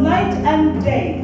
night and day.